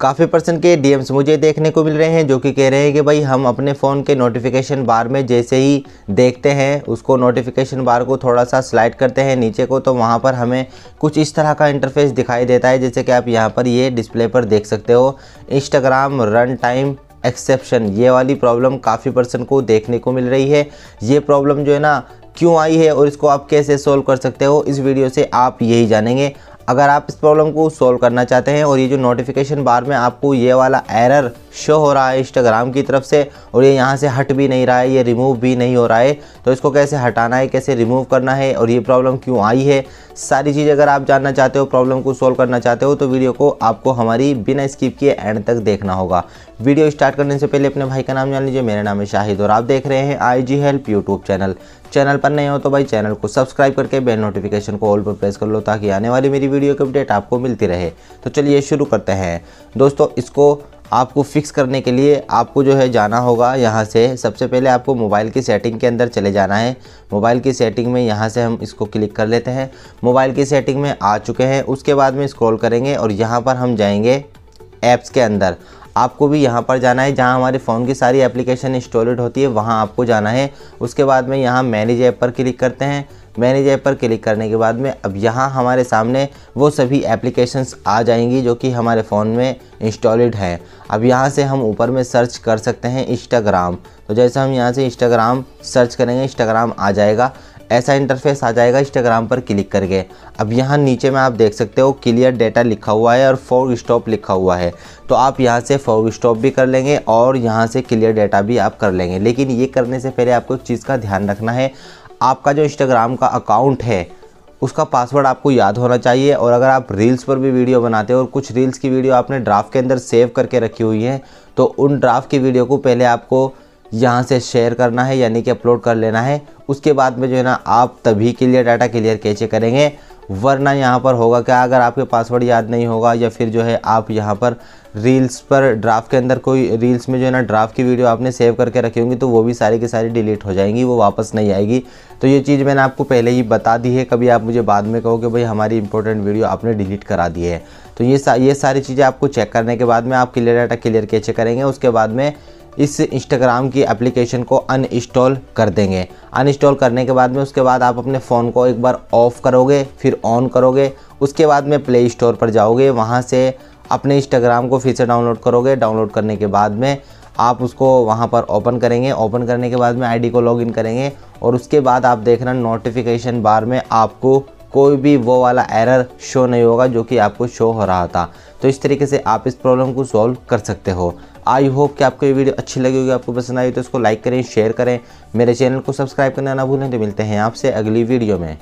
काफ़ी पर्सन के डीएम्स मुझे देखने को मिल रहे हैं, जो कि कह रहे हैं कि भाई हम अपने फ़ोन के नोटिफिकेशन बार में जैसे ही देखते हैं, उसको नोटिफिकेशन बार को थोड़ा सा स्लाइड करते हैं, नीचे को तो वहाँ पर हमें कुछ इस तरह का इंटरफेस दिखाई देता है, जैसे कि आप यहाँ पर ये डिस्प्ले पर देख सकते हो इंस्टाग्राम रन टाइम एक्सेप्शन ये वाली प्रॉब्लम काफ़ी पर्सन को देखने को मिल रही है। ये प्रॉब्लम जो है ना, क्यों आई है और इसको आप कैसे सोल्व कर सकते हो, इस वीडियो से आप यही जानेंगे। अगर आप इस प्रॉब्लम को सॉल्व करना चाहते हैं और ये जो नोटिफिकेशन बार में आपको ये वाला एरर शो हो रहा है इंस्टाग्राम की तरफ़ से और ये यहाँ से हट भी नहीं रहा है, ये रिमूव भी नहीं हो रहा है। तो इसको कैसे हटाना है, कैसे रिमूव करना है और ये प्रॉब्लम क्यों आई है? सारी चीज़ अगर आप जानना चाहते हो प्रॉब्लम को सॉल्व करना चाहते हो तो वीडियो को आपको हमारी बिना स्किप किए एंड तक देखना होगा। वीडियो स्टार्ट करने से पहले अपने भाई का नाम जान लीजिए, मेरा नाम है शाहिद और आप देख रहे हैं I G help YouTube channel channel पर नए हो तो भाई चैनल को सब्सक्राइब करके बेल नोटिफिकेशन को ऑल पर प्रेस कर लो ताकि आने वाली मेरी वीडियो की अपडेट आपको मिलती रहे। तो चलिए शुरू करते हैं। दोस्तों, इसको आपको फिक्स करने के लिए आपको जो है जाना होगा यहाँ से। सबसे पहले आपको मोबाइल की सेटिंग के अंदर चले जाना है। मोबाइल की सेटिंग में यहाँ से हम इसको क्लिक कर लेते हैं। मोबाइल की सेटिंग में आ चुके हैं। उसके बाद में स्क्रॉल करेंगे और यहाँ पर हम जाएँगे ऐप्स के अंदर। आपको भी यहाँ पर जाना है। जहाँ हमारे फ़ोन की सारी एप्लीकेशन इंस्टॉलेड होती है, वहाँ आपको जाना है। उसके बाद में यहाँ मैनेज ऐप पर क्लिक करते हैं। मैनेज ऐप पर क्लिक करने के बाद में अब यहाँ हमारे सामने वो सभी एप्लीकेशंस आ जाएँगी जो कि हमारे फ़ोन में इंस्टॉलेड हैं। अब यहाँ से हम ऊपर में सर्च कर सकते हैं इंस्टाग्राम तो जैसे हम यहाँ से इंस्टाग्राम सर्च करेंगे इंस्टाग्राम आ जाएगा। ऐसा इंटरफेस आ जाएगा इंस्टाग्राम पर क्लिक करके। अब यहाँ नीचे में आप देख सकते हो क्लियर डेटा लिखा हुआ है और फोर स्टॉप लिखा हुआ है। तो आप यहाँ से फोर स्टॉप भी कर लेंगे और यहाँ से क्लियर डेटा भी आप कर लेंगे। लेकिन ये करने से पहले आपको एक चीज़ का ध्यान रखना है। आपका जो इंस्टाग्राम का अकाउंट है, उसका पासवर्ड आपको याद होना चाहिए और अगर आप रील्स पर भी वीडियो बनाते हो और कुछ रील्स की वीडियो आपने ड्राफ्ट के अंदर सेव करके रखी हुई है तो उन ड्राफ्ट की वीडियो को पहले आपको यहाँ से शेयर करना है, यानी कि अपलोड कर लेना है। उसके बाद में जो है ना, आप तभी क्लियर डाटा क्लियर कैचे करेंगे, वरना यहाँ पर होगा क्या? अगर आपके पासवर्ड याद नहीं होगा या फिर जो है आप यहाँ पर रील्स पर ड्राफ्ट के अंदर कोई रील्स में जो है ना ड्राफ्ट की वीडियो आपने सेव करके रखी होंगी तो वो भी सारी की सारी डिलीट हो जाएँगी वो वापस नहीं आएगी। तो ये चीज़ मैंने आपको पहले ही बता दी है कभी आप मुझे बाद में कहो कि भाई हमारी इंपॉर्टेंट वीडियो आपने डिलीट करा दी है। तो ये सा, ये सारी चीज़ें आपको चेक करने के बाद में आप क्लियर डाटा क्लियर कैसे करेंगे उसके बाद में इस इंस्टाग्राम की एप्लीकेशन को अनइंस्टॉल कर देंगे। अनइंस्टॉल करने के बाद में उसके बाद आप अपने फ़ोन को एक बार ऑफ़ करोगे फिर ऑन करोगे उसके बाद में प्ले स्टोर पर जाओगे वहाँ से अपने इंस्टाग्राम को फिर से डाउनलोड करोगे। डाउनलोड करने के बाद में आप उसको वहाँ पर ओपन करेंगे। ओपन करने के बाद में आईडी को लॉगिन करेंगे और उसके बाद आप देखना नोटिफिकेशन बार में आपको कोई भी वो वाला एरर शो नहीं होगा जो कि आपको शो हो रहा था। तो इस तरीके से आप इस प्रॉब्लम को सॉल्व कर सकते हो। आई होप कि आपको ये वीडियो अच्छी लगी होगी। आपको पसंद आई तो इसको लाइक करें शेयर करें। मेरे चैनल को सब्सक्राइब करना ना भूलें। तो मिलते हैं आपसे अगली वीडियो में।